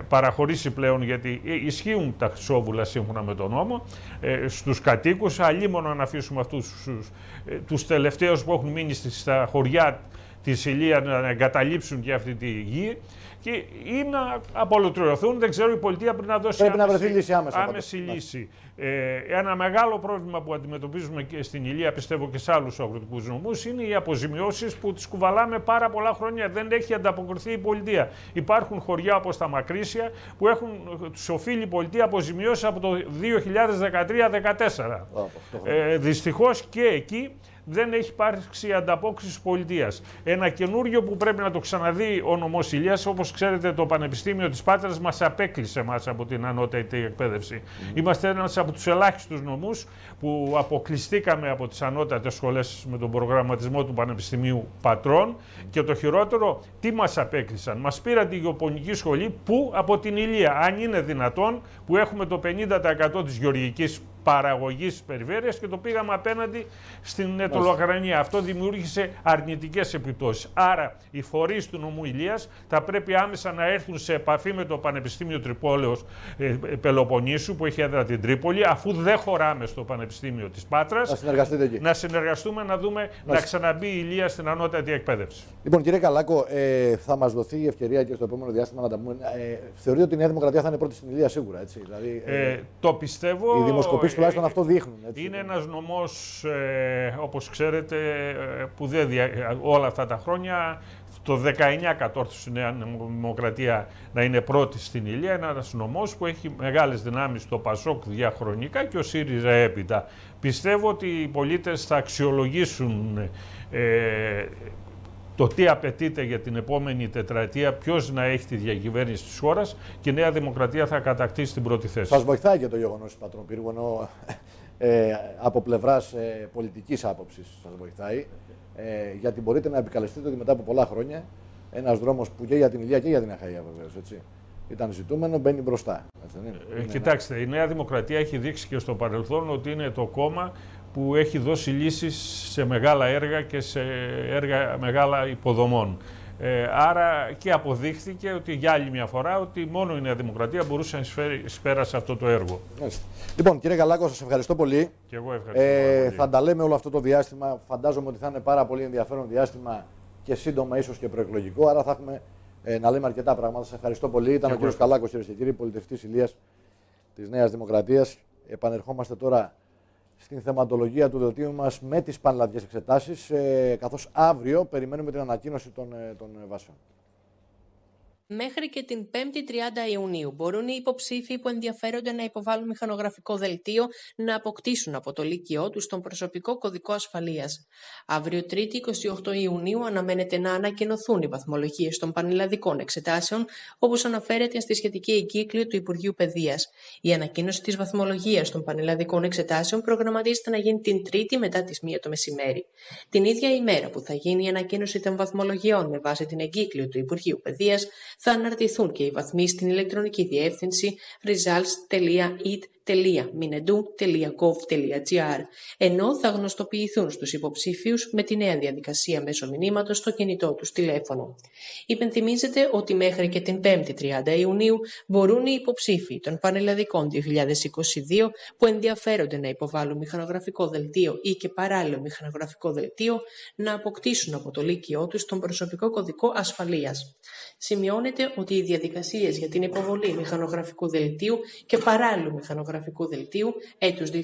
παραχωρήσει πλέον γιατί ισχύουν τα χρυσόβουλα σύμφωνα με τον νόμο ε, στους κατοίκους. Αλλήμον να αφήσουμε αυτούς τους, ε, τους τελευταίους που έχουν μείνει στα χωριά της Ηλία να εγκαταλείψουν και αυτή τη γη και, ή να απολυτρωθούν. Δεν ξέρω, η πολιτεία πρέπει να δώσει Πρέπει να άμεση, βρεθεί λύση άμεσα. άμεση λύση. Ε, ένα μεγάλο πρόβλημα που αντιμετωπίζουμε και στην Ηλία, πιστεύω και σε άλλους αγροτικούς νομούς, είναι οι αποζημιώσεις που τις κουβαλάμε πάρα πολλά χρόνια. Δεν έχει ανταποκριθεί η πολιτεία. Υπάρχουν χωριά όπως τα Μακρύσια που έχουν τους οφείλει η πολιτεία αποζημιώσεις από το 2013-2014. Ε, Δυστυχώς και εκεί δεν έχει υπάρξει ανταπόκριση της πολιτείας. Ένα καινούριο που πρέπει να το ξαναδεί ο νομός Ηλίας, όπως ξέρετε, το Πανεπιστήμιο της Πάτρας μας απέκλεισε μας από την ανώτατη εκπαίδευση. Είμαστε ένας από τους ελάχιστους νομούς που αποκλειστήκαμε από τις ανώτατες σχολές με τον προγραμματισμό του Πανεπιστημίου Πατρών. Και το χειρότερο, τι μας απέκλεισαν. Μας πήραν τη γεωπονική σχολή που από την Ηλία, αν είναι δυνατόν, που έχουμε το 50% της γεωργικής παραγωγής τη περιφέρεια και το πήγαμε απέναντι στην Ετωλοκρανία. Αυτό δημιούργησε αρνητικές επιπτώσεις. Άρα, οι φορείς του νομού Ηλίας θα πρέπει άμεσα να έρθουν σε επαφή με το Πανεπιστήμιο Τρυπόλεως ε, ε, Πελοποννήσου, που έχει έδρα την Τρίπολη, αφού δεν χωράμε στο Πανεπιστήμιο της Πάτρας. Να συνεργαστείτε εκεί. Να συνεργαστούμε να δούμε να, να ξαναμπεί η Ηλία στην ανώτατη εκπαίδευση. Λοιπόν, κύριε Καλάκο, ε, θα μας δοθεί η ευκαιρία και στο επόμενο διάστημα να τα πούμε. Ε, θεωρείτε ότι η Νέα Δημοκρατία θα είναι πρώτη στην Ηλία σίγουρα, έτσι. Δηλαδή, ε, το πιστεύω. Οι δημοσκοπήσει τουλάχιστον αυτό δείχνουν. Έτσι. Είναι ένας νομός, ε, όπως ξέρετε, που δεν δια... όλα αυτά τα χρόνια, το 19 κατόρθωσε η Νέα Δημοκρατία να είναι πρώτη στην Ηλία, ένας νομός που έχει μεγάλες δυνάμεις στο Πασόκ διαχρονικά και ο ΣΥΡΙΖΑ έπειτα. Πιστεύω ότι οι πολίτες θα αξιολογήσουν ε, το τι απαιτείται για την επόμενη τετραετία, ποιος να έχει τη διακυβέρνηση της χώρας και η Νέα Δημοκρατία θα κατακτήσει την πρώτη θέση. Σας βοηθάει και το γεγονός του Πατροπύργου, ενώ ε, από πλευράς ε, πολιτικής άποψης σας βοηθάει. Ε, γιατί μπορείτε να επικαλεστείτε ότι μετά από πολλά χρόνια ένας δρόμος που και για την Ηλία και για την Αχαία βεβαίως. Ήταν ζητούμενο, μπαίνει μπροστά. Έτσι, ε, κοιτάξτε, η Νέα Δημοκρατία έχει δείξει και στο παρελθόν ότι είναι το κόμμα που έχει δώσει λύσεις σε μεγάλα έργα και σε έργα μεγάλα υποδομών. Ε, άρα και αποδείχθηκε ότι για άλλη μια φορά ότι μόνο η Νέα Δημοκρατία μπορούσε να εισφέρει σπέρα σε αυτό το έργο. Λοιπόν, κύριε Γαλάκο, σας ευχαριστώ πολύ. Και εγώ ευχαριστώ ε, πολύ. Θα τα λέμε όλο αυτό το διάστημα. Φαντάζομαι ότι θα είναι πάρα πολύ ενδιαφέρον διάστημα και σύντομα ίσως και προεκλογικό. Άρα θα έχουμε ε, να λέμε αρκετά πράγματα. Σας ευχαριστώ πολύ. Ήταν και ο κύριος Καλάκος, κύριε και κύριοι, πολιτευτής Ηλίας της Νέας Δημοκρατίας. Επανερχόμαστε τώρα στην θεματολογία του δελτίου μας με τις πανελλαδικές εξετάσεις, ε, καθώς αύριο περιμένουμε την ανακοίνωση των, ε, των βάσεων. Μέχρι και την 5η 30 Ιουνίου μπορούν οι υποψήφοι που ενδιαφέρονται να υποβάλουν μηχανογραφικό δελτίο να αποκτήσουν από το Λύκειό τους τον προσωπικό κωδικό ασφαλείας. Αύριο 3η 28 Ιουνίου αναμένεται να ανακοινωθούν οι βαθμολογίες των πανελλαδικών εξετάσεων, όπως αναφέρεται στη σχετική εγκύκλιο του Υπουργείου Παιδείας. Η ανακοίνωση της βαθμολογίας των πανελλαδικών εξετάσεων προγραμματίζεται να γίνει την Τρίτη μετά τις 1 το μεσημέρι. Την ίδια ημέρα που θα γίνει η ανακοίνωση των βαθμολογιών με βάση την εγκύκλιο του Υπουργείου Παιδείας, θα αναρτηθούν και οι βαθμοί στην ηλεκτρονική διεύθυνση results.it www.minedu.gov.gr ενώ θα γνωστοποιηθούν στους υποψήφιους με τη νέα διαδικασία μέσω μηνύματος στο κινητό τους τηλέφωνο. Υπενθυμίζεται ότι μέχρι και την 5η 30 Ιουνίου μπορούν οι υποψήφοι των πανελλαδικών 2022 που ενδιαφέρονται να υποβάλουν μηχανογραφικό δελτίο ή και παράλληλο μηχανογραφικό δελτίο να αποκτήσουν από το λύκειό τους τον προσωπικό κωδικό ασφαλείας. Σημειώνεται ότι οι διαδικασίες για την υποβολή μηχανογραφικού δελτίου και παράλληλου μηχανογραφικού γραφικού δελτίου έτους 2022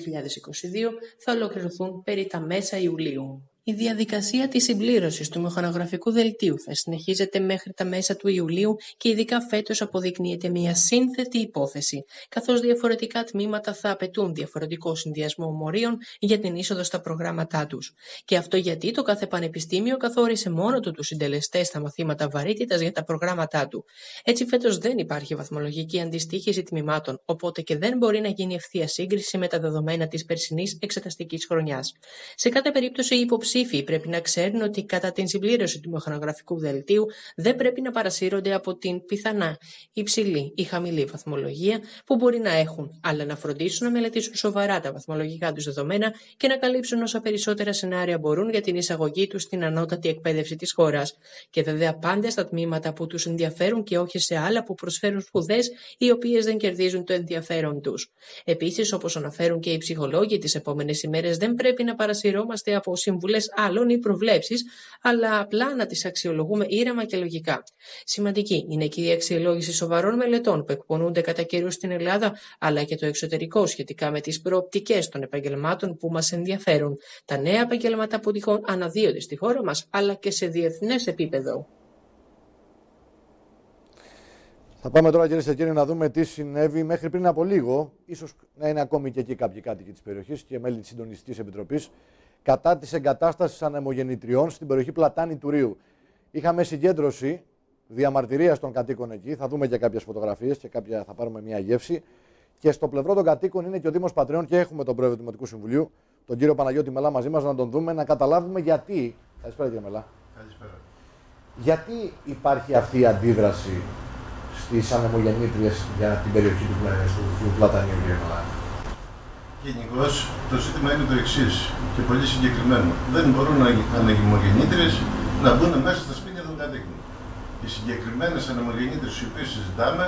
θα ολοκληρωθούν περί τα μέσα Ιουλίου. Η διαδικασία της συμπλήρωσης του μηχανογραφικού δελτίου θα συνεχίζεται μέχρι τα μέσα του Ιουλίου και ειδικά φέτος αποδεικνύεται μια σύνθετη υπόθεση, καθώς διαφορετικά τμήματα θα απαιτούν διαφορετικό συνδυασμό μορίων για την είσοδο στα προγράμματά τους. Και αυτό γιατί το κάθε πανεπιστήμιο καθόρισε μόνο του τους συντελεστές στα μαθήματα βαρύτητας για τα προγράμματά του. Έτσι φέτος δεν υπάρχει βαθμολογική αντιστοίχηση τμήματων, οπότε και δεν μπορεί να γίνει ευθεία σύγκριση με τα δεδομένα της περσινής εξεταστικής χρονιάς. Σε κάθε περίπτωση η υποψή υποψήφοι πρέπει να ξέρουν ότι κατά την συμπλήρωση του μηχανογραφικού δελτίου δεν πρέπει να παρασύρονται από την πιθανά υψηλή ή χαμηλή βαθμολογία που μπορεί να έχουν, αλλά να φροντίσουν να μελετήσουν σοβαρά τα βαθμολογικά τους δεδομένα και να καλύψουν όσα περισσότερα σενάρια μπορούν για την εισαγωγή τους στην ανώτατη εκπαίδευση της χώρας. Και βέβαια πάντα στα τμήματα που τους ενδιαφέρουν και όχι σε άλλα που προσφέρουν σπουδές οι οποίες δεν κερδίζουν το ενδιαφέρον τους. Επίσης, όπως αναφέρουν και οι ψυχολόγοι τις επόμενες ημέρες, δεν πρέπει να παρασυρώμαστε από συμβουλές άλλων ή προβλέψεις, αλλά απλά να τις αξιολογούμε ήρεμα και λογικά. Σημαντική είναι και η αξιολόγηση σοβαρών μελετών που εκπονούνται κατά καιρούς στην Ελλάδα, αλλά και το εξωτερικό σχετικά με τις προοπτικές των επαγγελμάτων που μας ενδιαφέρουν. Τα νέα επαγγέλματα που τυχόν αναδύονται στη χώρα μας, αλλά και σε διεθνές επίπεδο. Θα πάμε τώρα κυρίες και κύριοι να δούμε τι συνέβη μέχρι πριν από λίγο. ίσως να είναι ακόμη και εκεί κάποιοι κάτοικοι της περιοχής και μέλη της Συντονιστική Επιτροπής κατά της εγκατάστασης ανεμογεννητριών στην περιοχή Πλατάνη του Ρίου. Είχαμε συγκέντρωση διαμαρτυρίας των κατοίκων εκεί. Θα δούμε και κάποιες φωτογραφίες και κάποια, θα πάρουμε μια γεύση. Και στο πλευρό των κατοίκων είναι και ο Δήμος Πατριών και έχουμε τον πρόεδρο του Δημοτικού Συμβουλίου, τον κύριο Παναγιώτη Μελά μαζί μας, να τον δούμε, να καταλάβουμε γιατί. Καλησπέρα κύριε Μελά. Καλησπέρα. Γιατί υπάρχει αυτή η αντίδραση στις ανεμογεννήτριες για την περιοχή του, του Πλατανίου, κύριε Μελά; Γενικώς το ζήτημα είναι το εξής και πολύ συγκεκριμένο. Δεν μπορούν ανεμογεννήτριε να μπουν μέσα στα σπίτια των κατοίκων. Οι συγκεκριμένες ανεμογεννήτριες οι οποίες συζητάμε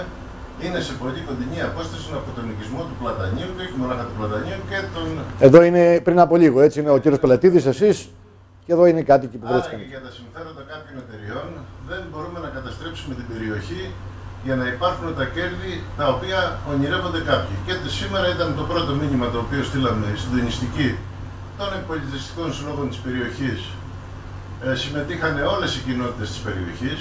είναι σε πολύ κοντινή απόσταση από τον οικισμό του Πλατανίου και όχι μόνο του Πλατανίου και τον. Εδώ είναι πριν από λίγο, έτσι είναι ο κύριος Πελετήδη, εσείς και εδώ είναι κάτι που βρέθηκαν. για τα συμφέροντα κάποιων εταιριών δεν μπορούμε να καταστρέψουμε την περιοχή για να υπάρχουν τα κέρδη τα οποία ονειρεύονται κάποιοι. Και σήμερα ήταν το πρώτο μήνυμα το οποίο στείλαμε στην συντονιστική των πολιτιστικών συλλόγων της περιοχής. Ε, συμμετείχαν όλες οι κοινότητες της περιοχής,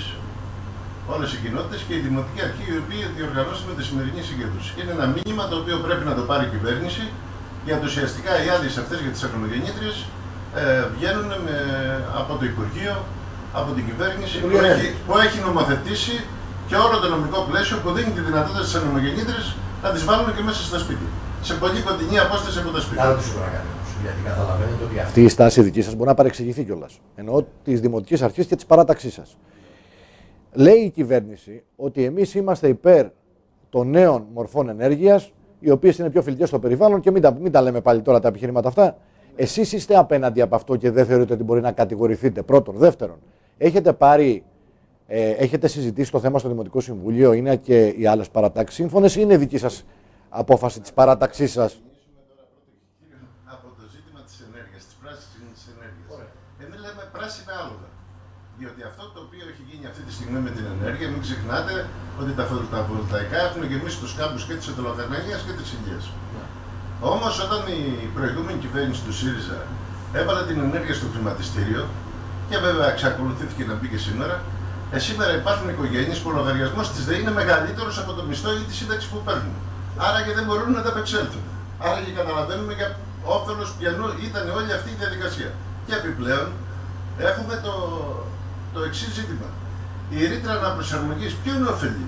όλες οι κοινότητες και η Δημοτική Αρχή η οποία διοργανώσαμε τη σημερινή συγκέντρωση. Είναι ένα μήνυμα το οποίο πρέπει να το πάρει η κυβέρνηση γιατί ουσιαστικά οι άδειες αυτές για τις αγρογεννήτριες ε, βγαίνουν με, από το Υπουργείο, από την κυβέρνηση που έχει, που έχει νομοθετήσει και όλο το νομικό πλαίσιο που δίνει τη δυνατότητα στις ανεμογεννήτρε να τις βάλουν και μέσα στα σπίτια. Σε πολύ κοντινή απόσταση από τα σπίτια. Να ρωτήσω τώρα κάτι γιατί καταλαβαίνετε ότι αυτή η στάση δική σας μπορεί να παρεξηγηθεί κιόλας. Εννοώ τη Δημοτική Αρχή και τη παράταξής σας. Λέει η κυβέρνηση ότι εμείς είμαστε υπέρ των νέων μορφών ενέργειας, οι οποίες είναι πιο φιλικές στο περιβάλλον και μην τα, μην τα λέμε πάλι τώρα τα επιχειρήματα αυτά. Εσείς είστε απέναντι από αυτό και δεν θεωρείτε ότι μπορεί να κατηγορηθείτε. Πρώτον. Δεύτερον, έχετε πάρει ε, έχετε συζητήσει το θέμα στο Δημοτικό Συμβούλιο, είναι και οι άλλες παρατάξεις σύμφωνες ή είναι δική σας απόφαση της παράταξής σας; Από το ζήτημα της ενέργειας, της πράσινης ενέργειας. Εμεί λέμε πράσινα άλογα. Διότι αυτό το οποίο έχει γίνει αυτή τη στιγμή με την ενέργεια, μην ξεχνάτε ότι τα φωτοβολταϊκά έχουν γεμίσει τους κάμπους και της Ετωλοκαρναγία και της Υγείας. Όμως, όταν η προηγούμενη κυβέρνηση του ΣΥΡΙΖΑ έβαλε την ενέργεια στο χρηματιστήριο, και βέβαια εξακολουθήθηκε να μπει και σήμερα, ε, σήμερα υπάρχουν οικογένειες που ο λογαριασμός της ΔΕΗ είναι μεγαλύτερος από το μισθό ή τη σύνταξη που παίρνουν. Άρα και δεν μπορούν να τα απεξέλθουν. Άρα και καταλαβαίνουμε για όφελος ποιανού ήταν όλη αυτή η διαδικασία. Και επιπλέον έχουμε το, το εξής ζήτημα. Η ρήτρα αναπροσαρμογής ποιον ωφελεί;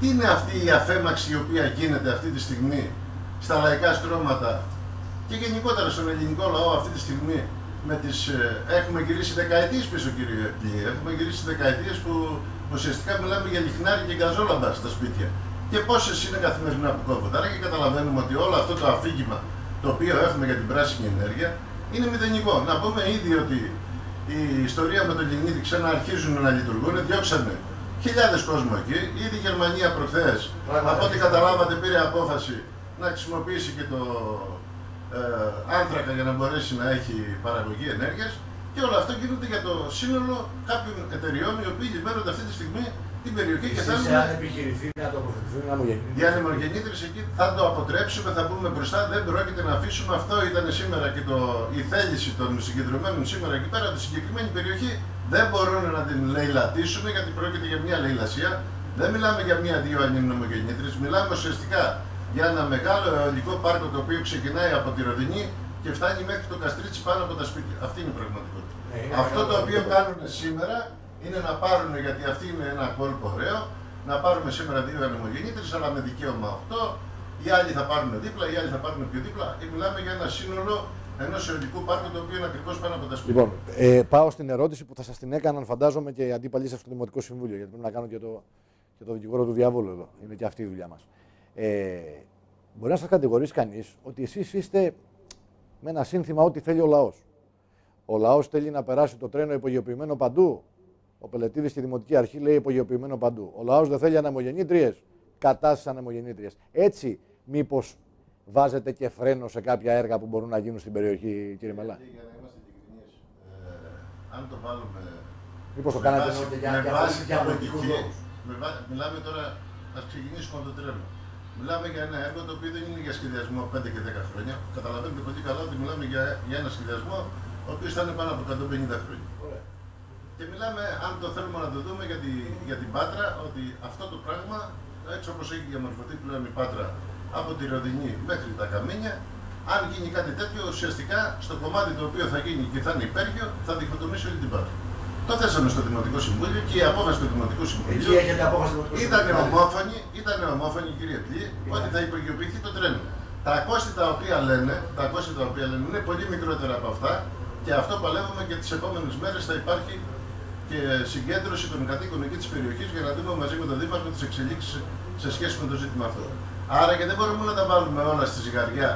Τι είναι αυτή η αφέμαξη η οποία γίνεται αυτή τη στιγμή στα λαϊκά στρώματα και γενικότερα στον ελληνικό λαό αυτή τη στιγμή; Με τις, ε, έχουμε γυρίσει δεκαετίες πίσω κύριε Πλή, έχουμε γυρίσει δεκαετίες που ουσιαστικά μιλάμε για λιχνάρι και γκαζόλαμπα στα σπίτια. Και πόσες είναι καθημερινά που κόβονται. Άρα και καταλαβαίνουμε ότι όλο αυτό το αφήγημα το οποίο έχουμε για την πράσινη ενέργεια είναι μηδενικό. Να πούμε ήδη ότι η ιστορία με το λιγνίτη ξαναρχίζουν να λειτουργούν, διώξανε χιλιάδες κόσμο εκεί. Ήδη η Γερμανία προχθές, από ό,τι καταλάβατε, πήρε απόφαση να χρησιμοποιήσει και το ε, άνθρακα για να μπορέσει να έχει παραγωγή ενέργειας. Και όλα αυτά γίνονται για το σύνολο κάποιων εταιριών οι οποίοι λιμένονται αυτή τη στιγμή την περιοχή και θέλουν. Αν επιχειρηθεί να τοποθετηθούν Οι ανεμογεννήτρες εκεί θα το αποτρέψουμε, θα πούμε μπροστά. Δεν πρόκειται να αφήσουμε. Αυτό ήταν σήμερα και το, η θέληση των συγκεντρωμένων σήμερα εκεί πέρα. Τη συγκεκριμένη περιοχή δεν μπορούν να την λαιλατίσουν γιατί πρόκειται για μια λαιλασία. Δεν μιλάμε για μία-δύο ανεμογεννήτρες, μιλάμε ουσιαστικά για ένα μεγάλο αιωλικό πάρκο το οποίο ξεκινάει από τη Ροδινή και φτάνει μέχρι το Καστρίτσι πάνω από τα σπίτια. Αυτή είναι η πραγματικότητα. Ναι, Αυτό το οποίο κάνουν σήμερα είναι να πάρουν, γιατί αυτή είναι ένα κόλπο ωραίο, να πάρουμε σήμερα δύο ανεμογεννήτρες, αλλά με δικαίωμα 8, οι άλλοι θα πάρουν δίπλα, οι άλλοι θα πάρουν πιο δίπλα. Και μιλάμε για ένα σύνολο ενός αιωλικού πάρκου το οποίο είναι ακριβώς πάνω από τα σπίτια. Λοιπόν, ε, πάω στην ερώτηση που θα σας την έκαναν, φαντάζομαι, και οι αντίπαλοι σα στο Δημοτικό Συμβούλιο. Γιατί πρέπει να κάνω και το, και το δικηγόρο του διαβόλου εδώ. Είναι και αυτή η δουλειά μας. Ε, μπορεί να σας κατηγορήσει κανείς ότι εσείς είστε με ένα σύνθημα ό,τι θέλει ο λαός. Ο λαός θέλει να περάσει το τρένο υπογειοποιημένο παντού. Ο Πελετήδης στη Δημοτική Αρχή λέει υπογειοποιημένο παντού. Ο λαός δεν θέλει ανεμογεννήτριες. Κατά στι ανεμογεννήτριε. Έτσι, μήπως βάζετε και φρένο σε κάποια έργα που μπορούν να γίνουν στην περιοχή, κύριε Μελά; Για να είμαστε ειλικρινείς, ε, αν το βάλουμε. Μήπως το με κάνατε βάση- ενώ και για, με για, βάση για την πολιτικούς λογική, λόγους; με βά- Μιλάμε τώρα, ας ξεκινήσουμε από το τρένο. Μιλάμε για ένα έργο το οποίο δεν είναι για σχεδιασμό 5 και 10 χρόνια. Καταλαβαίνετε πολύ καλά ότι μιλάμε για, για ένα σχεδιασμό ο οποίος θα είναι πάνω από 150 χρόνια. Και μιλάμε, αν το θέλουμε να το δούμε για, τη, για την Πάτρα, ότι αυτό το πράγμα, έτσι όπως έχει διαμορφωθεί πλέον η Πάτρα από τη Ροδινή μέχρι τα Καμίνια, αν γίνει κάτι τέτοιο, ουσιαστικά στο κομμάτι το οποίο θα γίνει και θα είναι υπέργειο, θα διχοτομήσει όλη την Πάτρα. Το θέσαμε στο Δημοτικό Συμβούλιο και η απόφαση του Δημοτικού Συμβουλίου Εκεί έχετε απόφαση του ήταν ομόφωνη, ήταν ομόφωνη κύριε Πλή, ότι θα υπογειοποιηθεί το τρένο. Τα κόστη τα οποία λένε, τα κόστη τα οποία λένε είναι πολύ μικρότερα από αυτά και αυτό παλεύουμε και τις επόμενες μέρες θα υπάρχει και συγκέντρωση των κατοίκων εκεί της περιοχής για να δούμε μαζί με τον Δήμαρχο τις εξελίξεις σε σχέση με το ζήτημα αυτό. Άρα και δεν μπορούμε να τα βάλουμε όλα στη ζυγαριά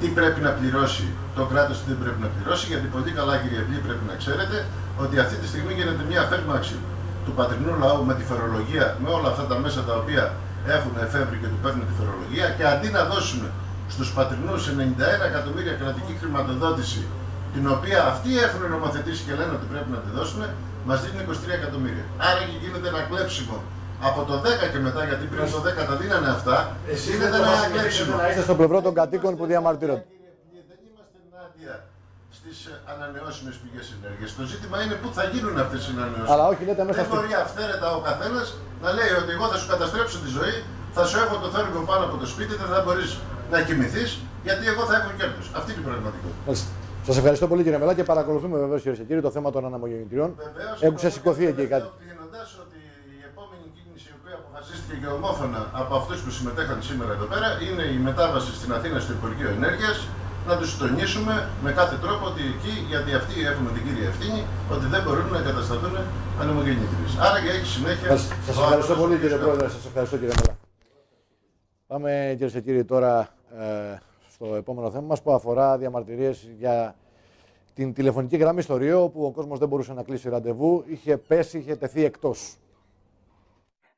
τι πρέπει να πληρώσει το κράτος, τι δεν πρέπει να πληρώσει, γιατί πολύ καλά κύριε Πλή πρέπει να ξέρετε ότι αυτή τη στιγμή γίνεται μια φέρμαξη του πατρινού λαού με τη φορολογία, με όλα αυτά τα μέσα τα οποία έχουν εφεύρει και του παίρνουν τη φορολογία και αντί να δώσουμε στους πατρινούς 91 εκατομμύρια κρατική χρηματοδότηση την οποία αυτοί έχουν νομοθετήσει και λένε ότι πρέπει να τη δώσουν, μας δίνουν 23 εκατομμύρια. Άρα και γίνεται ένα κλέψιμο από το 10 και μετά, γιατί πριν το 10 τα δίνανε αυτά, γίνεται ένα κλέψιμο. να είστε στο πλευρό των κατοίκων που διαμαρτύρονται. Κύριε Πλή, Δεν είμαστε ενάντια στις ανανεώσιμες πηγές ενέργειας. Το ζήτημα είναι πού θα γίνουν αυτές οι ανανεώσιμες. Αλλά όχι, λέτε μέσα Δεν στο. μπορεί αυθαίρετα ο καθένας να λέει ότι εγώ θα σου καταστρέψω τη ζωή, θα σου έχω το θόρυβο πάνω από το σπίτι, δεν θα μπορείς να κοιμηθείς, γιατί εγώ θα έχω κέρδος. Αυτή είναι η πραγματικότητα. Σας ευχαριστώ πολύ κύριε Μελά και παρακολουθούμε βεβαίως κύριε και κύριοι το θέμα των αναμογεννητριών. Βεβαίως, Έχουν και ξεσηκωθεί εκεί κάτι. Κλείνοντας ότι η επόμενη κίνηση η οποία αποφασίστηκε και ομόφωνα από αυτούς που συμμετέχαν σήμερα εδώ πέρα είναι η μετάβαση στην Αθήνα στο Υπουργείο Ενέργειας. Να τους τονίσουμε με κάθε τρόπο ότι εκεί, γιατί αυτοί έχουν την κύρια ευθύνη, ότι δεν μπορούν να εγκατασταθούν ανεμογεννήτριε. Άρα και έχει συνέχεια. Σα ο ευχαριστώ αγώνας πολύ ο κύριε οποίος Πρόεδρε, σας ευχαριστώ κύριε Μελά. Πάμε κύριε και κύριοι τώρα ε, στο επόμενο θέμα μας που αφορά διαμαρτυρίες για την τηλεφωνική γραμμή στο Ριό όπου ο κόσμος δεν μπορούσε να κλείσει ραντεβού, είχε πέσει, είχε τεθεί εκτός.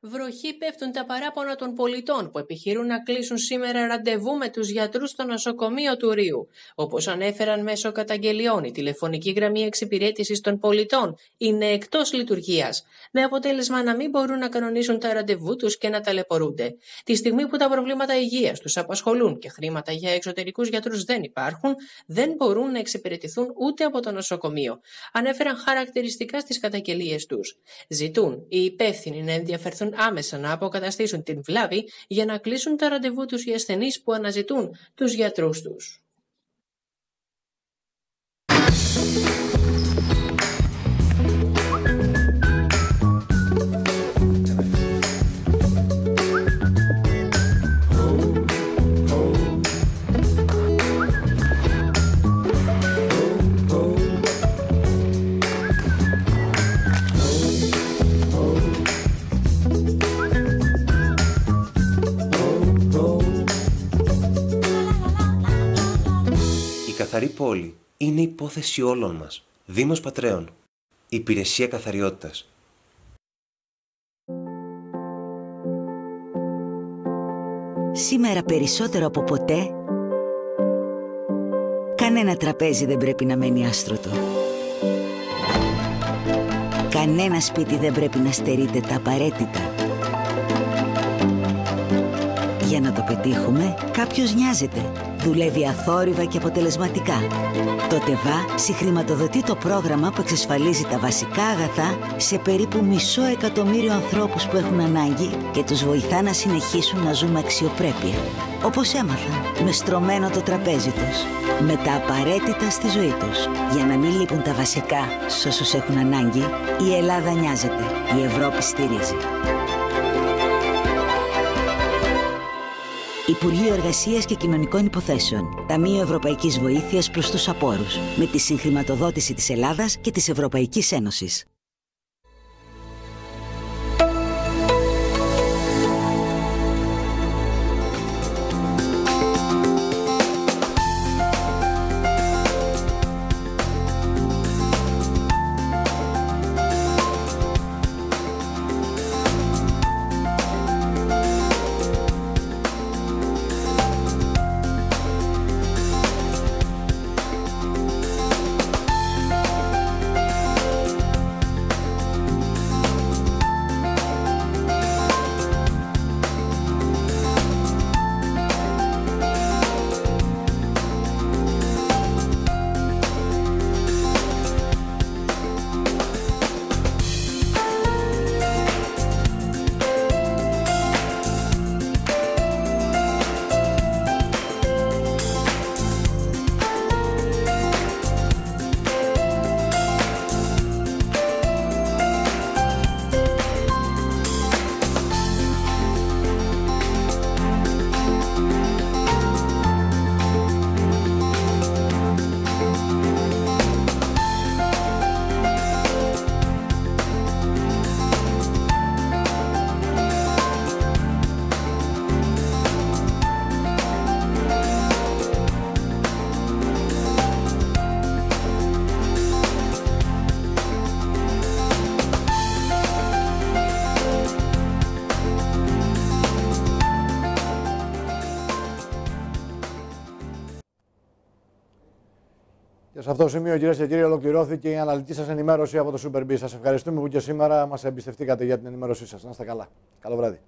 Βροχή πέφτουν τα παράπονα των πολιτών που επιχειρούν να κλείσουν σήμερα ραντεβού με τους γιατρούς στο νοσοκομείο του Ρίου. Όπως ανέφεραν μέσω καταγγελιών, η τηλεφωνική γραμμή εξυπηρέτησης των πολιτών είναι εκτός λειτουργίας, με αποτέλεσμα να μην μπορούν να κανονίσουν τα ραντεβού τους και να ταλαιπωρούνται. Τη στιγμή που τα προβλήματα υγείας τους απασχολούν και χρήματα για εξωτερικούς γιατρούς δεν υπάρχουν, δεν μπορούν να εξυπηρετηθούν ούτε από το νοσοκομείο. Ανέφεραν χαρακτηριστικά στις καταγγελίες τους. Ζητούν οι υπεύθυνοι να ενδιαφερθούν άμεσα να αποκαταστήσουν την βλάβη για να κλείσουν τα ραντεβού τους οι ασθενείς που αναζητούν τους γιατρούς τους. Καθαρή πόλη είναι υπόθεση όλων μας. Δήμος Πατρέων. Υπηρεσία καθαριότητας. Σήμερα περισσότερο από ποτέ Κανένα τραπέζι δεν πρέπει να μένει άστρωτο Κανένα σπίτι δεν πρέπει να στερείται τα απαραίτητα Για να το πετύχουμε, κάποιος νοιάζεται Δουλεύει αθόρυβα και αποτελεσματικά Το ΤΕΒΑ συγχρηματοδοτεί το πρόγραμμα που εξασφαλίζει τα βασικά αγαθά σε περίπου μισό εκατομμύριο ανθρώπους που έχουν ανάγκη και τους βοηθά να συνεχίσουν να ζουν με αξιοπρέπεια. Όπως έμαθαν, με στρωμένο το τραπέζι τους, με τα απαραίτητα στη ζωή τους. Για να μην λείπουν τα βασικά σε όσους έχουν ανάγκη, η Ελλάδα νοιάζεται, η Ευρώπη στηρίζει. Υπουργείο Εργασίας και Κοινωνικών Υποθέσεων. Ταμείο Ευρωπαϊκής Βοήθειας προς τους απόρους. Με τη συγχρηματοδότηση της Ελλάδας και της Ευρωπαϊκής Ένωσης. Αυτό το σημείο, κυρίες και κύριοι, ολοκληρώθηκε η αναλυτική σας ενημέρωση από το Super B. Σας ευχαριστούμε που και σήμερα μας εμπιστευτήκατε για την ενημέρωσή σας. Να είστε καλά. Καλό βράδυ.